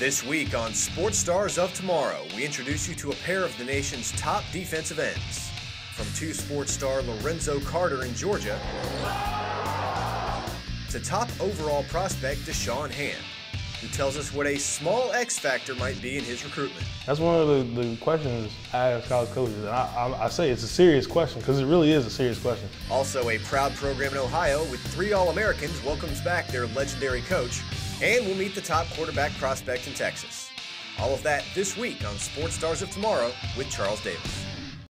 This week on Sports Stars of Tomorrow, we introduce you to a pair of the nation's top defensive ends. From two sports star Lorenzo Carter in Georgia to top overall prospect Da'Shawn Hand, who tells us what a small X factor might be in his recruitment. That's one of the, the questions I ask college coaches, and I, I, I say it's a serious question because it really is a serious question. Also, a proud program in Ohio with three All Americans welcomes back their legendary coach, and we'll meet the top quarterback prospect in Texas. All of that this week on Sports Stars of Tomorrow with Charles Davis.